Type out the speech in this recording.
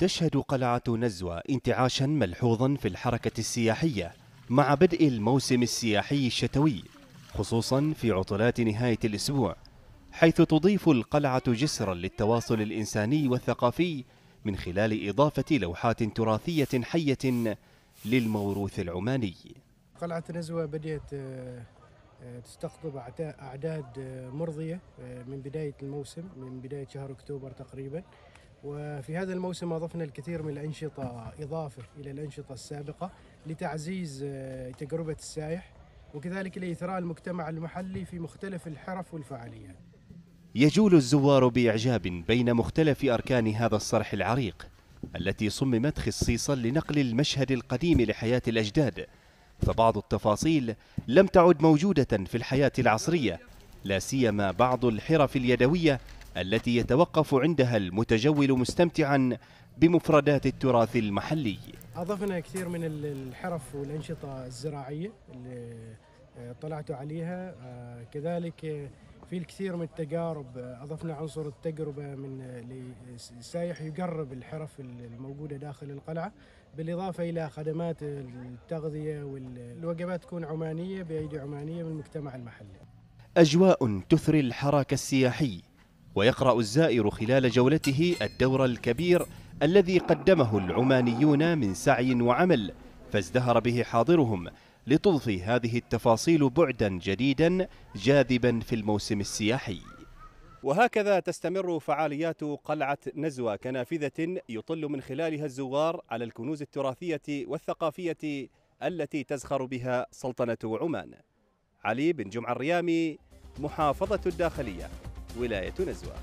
تشهد قلعة نزوة انتعاشا ملحوظا في الحركة السياحية مع بدء الموسم السياحي الشتوي خصوصا في عطلات نهاية الأسبوع حيث تضيف القلعة جسرا للتواصل الإنساني والثقافي من خلال إضافة لوحات تراثية حية للموروث العماني. قلعة نزوة بدأت آه، آه، تستقطب أعداد آه، مرضية من بداية الموسم من بداية شهر أكتوبر تقريبا. وفي هذا الموسم أضفنا الكثير من الأنشطة إضافة إلى الأنشطة السابقة لتعزيز آه، تجربة السائح وكذلك لإثراء المجتمع المحلي في مختلف الحرف والفعاليات. يجول الزوار بإعجاب بين مختلف أركان هذا الصرح العريق التي صممت خصيصا لنقل المشهد القديم لحياة الأجداد. فبعض التفاصيل لم تعد موجودة في الحياة العصرية لا سيما بعض الحرف اليدوية التي يتوقف عندها المتجول مستمتعا بمفردات التراث المحلي. أضفنا كثير من ال- الحرف والأنشطة الزراعية اللي آه، طلعتوا عليها. آه، كذلك آه، في الكثير من التجارب أضفنا عنصر التجربة من للسائح يقرب الحرف الموجودة داخل القلعة بالإضافة إلى خدمات التغذية والوجبات تكون عمانية بأيدي عمانية من المجتمع المحلي. أجواء تثري الحراك السياحي. ويقرأ الزائر خلال جولته الدور الكبير الذي قدمه العمانيون من سعي وعمل فازدهر به حاضرهم لتضفي هذه التفاصيل بعدا جديدا جاذبا في الموسم السياحي. وهكذا تستمر فعاليات قلعة نزوة كنافذة يطل من خلالها الزوار على الكنوز التراثية والثقافية التي تزخر بها سلطنة عمان. علي بن جمعة الريامي محافظة الداخلية. ولاية نزوة.